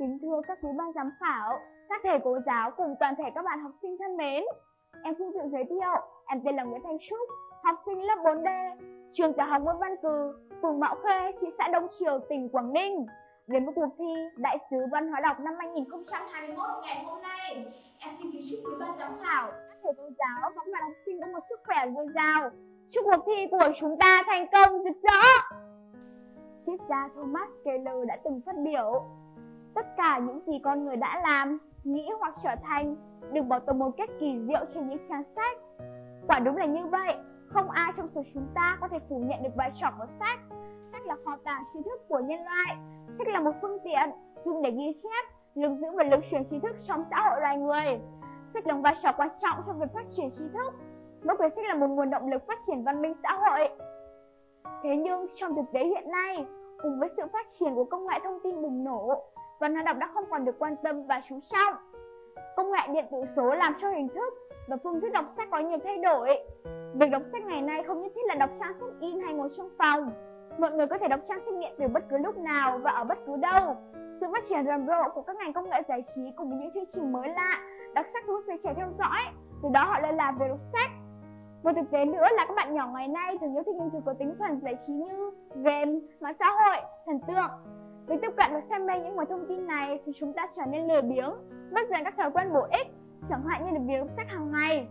Kính thưa các quý ban giám khảo, các thầy cô giáo cùng toàn thể các bạn học sinh thân mến. Em xin tự giới thiệu, em tên là Nguyễn Thanh Trúc, học sinh lớp 4D, trường tiểu học Nguyễn Văn Cừ, phường Mạo Khê, thị xã Đông Triều, tỉnh Quảng Ninh. Đến với cuộc thi Đại sứ Văn hóa đọc năm 2021 ngày hôm nay, em xin kính chúc quý ban giám khảo, các thầy cô giáo và các bạn học sinh có một sức khỏe dồi dào. Chúc cuộc thi của chúng ta thành công rực rỡ. Triết gia Thomas Keller đã từng phát biểu Tất cả những gì con người đã làm, nghĩ hoặc trở thành được bảo tồn một cách kỳ diệu trên những trang sách. Quả đúng là như vậy, không ai trong số chúng ta có thể phủ nhận được vai trò của sách. Sách là kho tàng tri thức của nhân loại. Sách là một phương tiện dùng để ghi chép, lưu giữ và lưu truyền tri thức trong xã hội loài người. Sách đóng vai trò quan trọng trong việc phát triển tri thức. Mỗi quyển sách là một nguồn động lực phát triển văn minh xã hội. Thế nhưng trong thực tế hiện nay, cùng với sự phát triển của công nghệ thông tin bùng nổ, văn hóa đọc đã không còn được quan tâm và chú trọng. Công nghệ điện tử số làm cho hình thức và phương thức đọc sách có nhiều thay đổi. Việc đọc sách ngày nay không nhất thiết là đọc trang sách in hay ngồi trong phòng. Mọi người có thể đọc trang sách điện tử bất cứ lúc nào và ở bất cứ đâu. Sự phát triển rầm rộ của các ngành công nghệ giải trí cùng với những chương trình mới lạ, đặc sắc thu hút giới trẻ theo dõi, từ đó họ lơ là về đọc sách. Một thực tế nữa là các bạn nhỏ ngày nay thường yêu thích những thứ có tính thuần giải trí như game, mạng xã hội, thần tượng. Với tiếp cận và xem mê những nguồn thông tin này thì chúng ta trở nên lười biếng, mất dần các thói quen bổ ích, chẳng hạn như là việc đọc sách hàng ngày.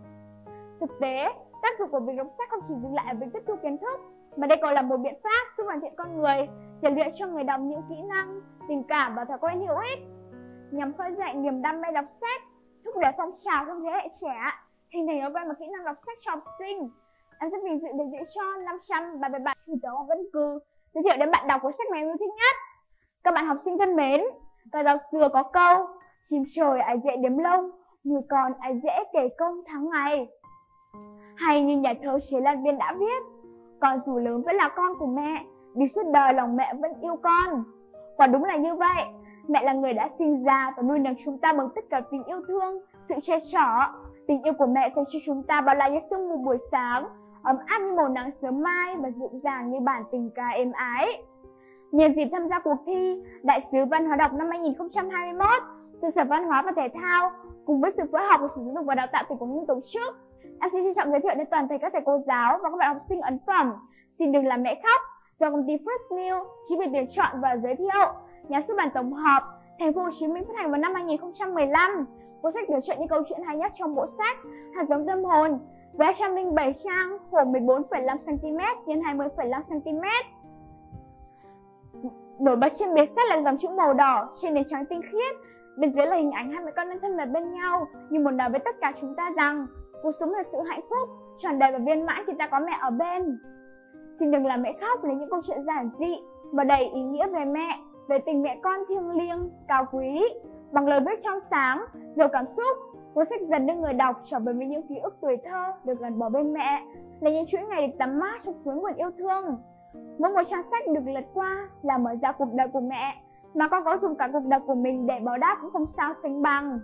Thực tế, tác dụng của việc đọc sách không chỉ dừng lại ở việc tiếp thu kiến thức, mà đây còn là một biện pháp giúp hoàn thiện con người, rèn luyện cho người đọc những kỹ năng, tình cảm và thói quen hữu ích, nhằm khơi dậy niềm đam mê đọc sách, thúc đẩy phong trào trong thế hệ trẻ, hình thành thói quen và kỹ năng đọc sách cho học sinh. Em rất vinh dự được giữ cho 537 chủ tớ Hoàng vẫn Cư giới thiệu đến bạn đọc cuốn sách mà em yêu thích nhất. Bạn học sinh thân mến, bài giáo xưa có câu Chim trời ai dễ đếm lông, người còn ai dễ kể công tháng ngày. Hay như nhà thơ Chế Lan Viên đã viết Con dù lớn vẫn là con của mẹ, đi suốt đời lòng mẹ vẫn yêu con. Quả đúng là như vậy, mẹ là người đã sinh ra và nuôi nấng chúng ta bằng tất cả tình yêu thương, sự che chở. Tình yêu của mẹ dành cho chúng ta bao la như sương mù buổi sáng, ấm áp như màu nắng sớm mai và dịu dàng như bản tình ca êm ái. Nhân dịp tham gia cuộc thi Đại sứ Văn hóa đọc năm 2021, Sự Sở Văn hóa và Thể thao cùng với sự phối hợp của Sở Giáo dục và Đào tạo tỉnh Quảng Ninh tổ chức, em xin trân trọng giới thiệu đến toàn thể các thầy cô giáo và các bạn học sinh ấn phẩm Xin đừng làm mẹ khóc do công ty First New chỉ về tuyển chọn và giới thiệu. Nhà xuất bản tổng hợp Thành phố Hồ Chí Minh phát hành vào năm 2015. Cuốn sách được chọn những câu chuyện hay nhất trong bộ sách Hạt giống tâm hồn với 107 trang, khổ 14,5 cm x 20,5 cm. Nổi bật trên bìa sách là dòng chữ màu đỏ trên nền trắng tinh khiết. Bên dưới là hình ảnh hai mẹ con đang thân mật bên nhau, như muốn nói với tất cả chúng ta rằng cuộc sống là sự hạnh phúc, tròn đầy và viên mãn khi ta có mẹ ở bên. Xin đừng làm mẹ khóc lấy những câu chuyện giản dị mà đầy ý nghĩa về mẹ, về tình mẹ con thiêng liêng, cao quý. Bằng lời viết trong sáng, giàu cảm xúc, cuốn sách dần đưa người đọc trở về với những ký ức tuổi thơ được gắn bó bên mẹ, là những chuỗi ngày được tắm mát trong suối nguồn yêu thương. Mỗi một trang sách được lật qua là mở ra cuộc đời của mẹ, mà con có dùng cả cuộc đời của mình để báo đáp cũng không sao sánh bằng.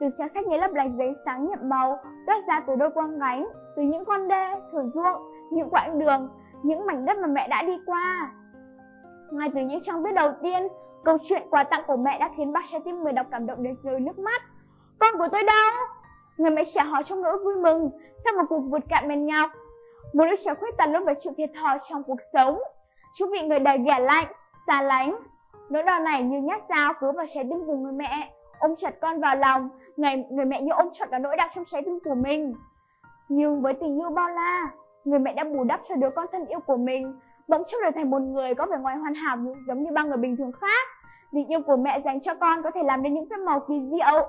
Từ trang sách như lấp lánh giấy sáng nhiệm màu, toát ra từ đôi quang gánh, từ những con đê, thửa ruộng, những quãng đường, những mảnh đất mà mẹ đã đi qua. Ngay từ những trang viết đầu tiên, câu chuyện quà tặng của mẹ đã khiến bác trái tim người đọc cảm động đến rơi nước mắt. Con của tôi đâu? Người mẹ trả hỏi trong nỗi vui mừng sau một cuộc vượt cạn mệt nhọc. Một đứa trẻ khuyết tật luôn phải chịu thiệt thòi trong cuộc sống. chúng bị người đời ghẻ lạnh, xa lánh. Nỗi đau này như nhát dao cứ vào trái tim của người mẹ, ôm chặt con vào lòng, người, người mẹ như ôm chặt cả nỗi đau trong trái tim của mình. Nhưng với tình yêu bao la, người mẹ đã bù đắp cho đứa con thân yêu của mình, bỗng chốc trở thành một người có vẻ ngoài hoàn hảo giống như bao người bình thường khác. Tình yêu của mẹ dành cho con có thể làm nên những phép màu kỳ diệu.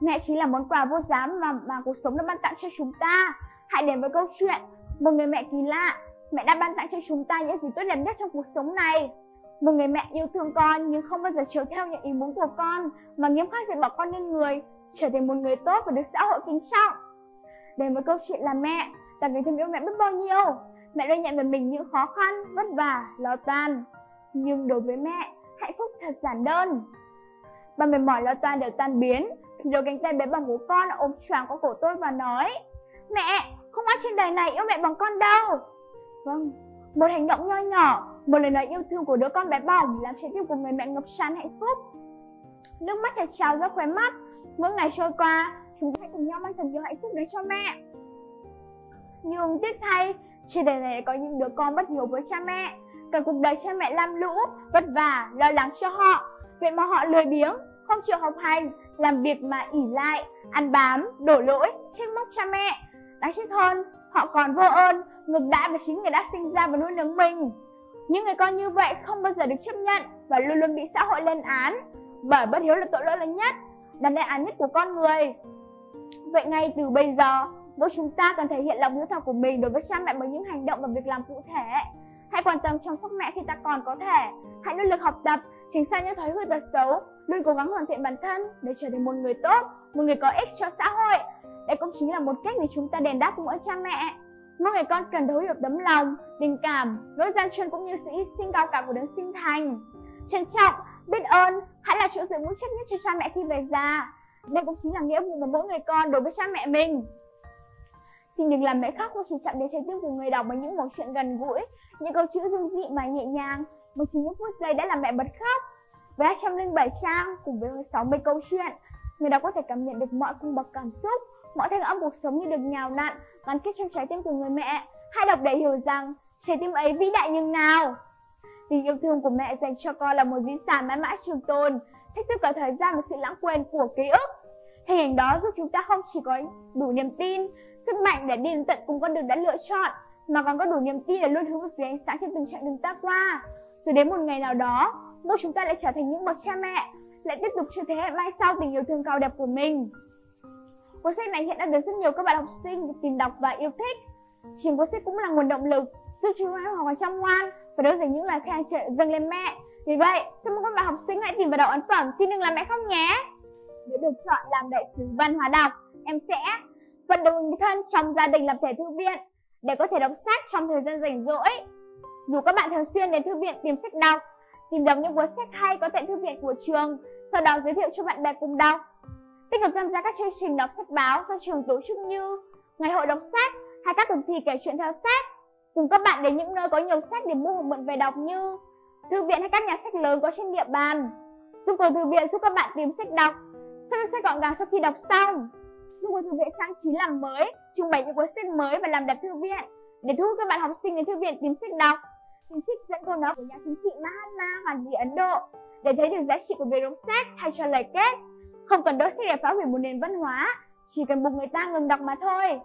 Mẹ chính là món quà vô giá mà, mà cuộc sống đã ban tặng cho chúng ta. Hãy đến với câu chuyện một người mẹ kỳ lạ. Mẹ đã ban tặng cho chúng ta những gì tốt đẹp nhất trong cuộc sống này. Một người mẹ yêu thương con nhưng không bao giờ chiều theo những ý muốn của con mà nghiêm khắc dạy bảo con nên người, trở thành một người tốt và được xã hội kính trọng. Để một câu chuyện là mẹ, ta người thân yêu mẹ biết bao nhiêu. Mẹ luôn nhận về mình những khó khăn, vất vả, lo toan. Nhưng đối với mẹ, hạnh phúc thật giản đơn. Bà mệt mỏi lo toan đều tan biến, rồi cánh tay bé bằng của con ôm choàng qua cổ tôi và nói Mẹ, không ai trên đời này yêu mẹ bằng con đâu. Vâng, một hành động nho nhỏ, một lời nói yêu thương của đứa con bé bỏng làm trái tim của người mẹ ngập tràn hạnh phúc. nước mắt chảy trào ra khóe mắt. Mỗi ngày trôi qua, chúng ta hãy cùng nhau mang thật nhiều hạnh phúc đến cho mẹ. Nhưng tiếc thay, trên đời này có những đứa con bất hiếu với cha mẹ. Cả cuộc đời cha mẹ lam lũ, vất vả, lo lắng cho họ. Vậy mà họ lười biếng, không chịu học hành, làm việc mà ỉ lại, ăn bám, đổ lỗi, trách móc cha mẹ. Đáng chết hơn, họ còn vô ơn, ngược đãi với chính người đã sinh ra và nuôi nấng mình. Những người con như vậy không bao giờ được chấp nhận và luôn luôn bị xã hội lên án, bởi bất hiếu là tội lỗi lớn nhất, là đại án nhất của con người. Vậy ngay từ bây giờ, mỗi chúng ta cần thể hiện lòng hiếu thảo của mình đối với cha mẹ bằng những hành động và việc làm cụ thể. Hãy quan tâm chăm sóc mẹ khi ta còn có thể. Hãy nỗ lực học tập, tránh xa những thói hư tật xấu, luôn cố gắng hoàn thiện bản thân để trở thành một người tốt, một người có ích cho xã hội. Đây cũng chính là một cách để chúng ta đền đáp mỗi cha mẹ. Mỗi người con cần thấu hiểu tấm lòng, tình cảm, nỗi gian truân cũng như sự hy sinh cao cả của đấng sinh thành. Trân trọng, biết ơn, hãy là chỗ dựa vững chắc nhất cho cha mẹ khi về già. Đây cũng chính là nghĩa vụ của mỗi người con đối với cha mẹ mình. Xin đừng làm mẹ khóc không chỉ chạm đến trái tim của người đọc bằng những mẩu chuyện gần gũi, những câu chữ dung dị mà nhẹ nhàng, một chỉ những phút giây đã làm mẹ bật khóc. Với 207 trang cùng với 60 câu chuyện, người đọc có thể cảm nhận được mọi cung bậc cảm xúc, mọi thanh âm cuộc sống như được nhào nặn, gắn kết trong trái tim của người mẹ. Hãy đọc để hiểu rằng trái tim ấy vĩ đại như nào. Tình yêu thương của mẹ dành cho con là một di sản mãi mãi trường tồn, thách thức cả thời gian và sự lãng quên của ký ức. Hình ảnh đó giúp chúng ta không chỉ có đủ niềm tin, sức mạnh để đi đến tận cùng con đường đã lựa chọn, mà còn có đủ niềm tin để luôn hướng về phía ánh sáng trên từng chặng đường ta qua. Rồi đến một ngày nào đó, mỗi chúng ta lại trở thành những bậc cha mẹ, lại tiếp tục cho thế hệ mai sau tình yêu thương cao đẹp của mình. Cuốn sách này hiện đang được rất nhiều các bạn học sinh tìm đọc và yêu thích. Chính cuốn sách cũng là nguồn động lực giúp chúng em học chăm ngoan và đối dành những lời khen trợ dâng lên mẹ. Vì vậy, xin mời các bạn học sinh hãy tìm vào đầu ấn phẩm Xin đừng làm mẹ khóc nhé. Nếu được chọn làm đại sứ văn hóa đọc, em sẽ vận động người thân trong gia đình làm thể thư viện để có thể đọc sách trong thời gian rảnh rỗi. Dù các bạn thường xuyên đến thư viện tìm sách đọc, tìm đọc những cuốn sách hay có tại thư viện của trường, sau đó giới thiệu cho bạn bè cùng đọc. Tích cực tham gia các chương trình đọc sách báo do trường tổ chức như ngày hội đọc sách hay các cuộc thi kể chuyện theo sách. Cùng các bạn đến những nơi có nhiều sách để mua hoặc mượn về đọc như thư viện hay các nhà sách lớn có trên địa bàn. Giúp cầu thư viện giúp các bạn tìm sách đọc, sắp sách gọn gàng sau khi đọc xong. Giúp cầu thư viện trang trí làm mới, trưng bày những cuốn sách mới và làm đẹp thư viện để thu hút các bạn học sinh đến thư viện tìm sách đọc chính trích dẫn câu nói của nhà chính trị Mahatma Gandhi Ấn Độ để thấy được giá trị của việc đọc sách thay cho lời kết không cần đốt sách để phá hủy một nền văn hóa, chỉ cần buộc người ta ngừng đọc mà thôi.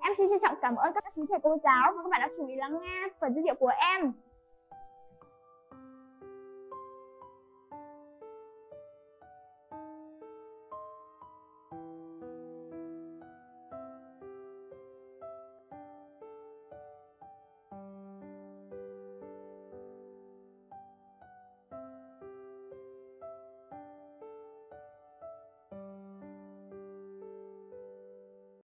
Em xin trân trọng cảm ơn các quý thầy cô giáo và các bạn đã chú ý lắng nghe phần giới thiệu của em.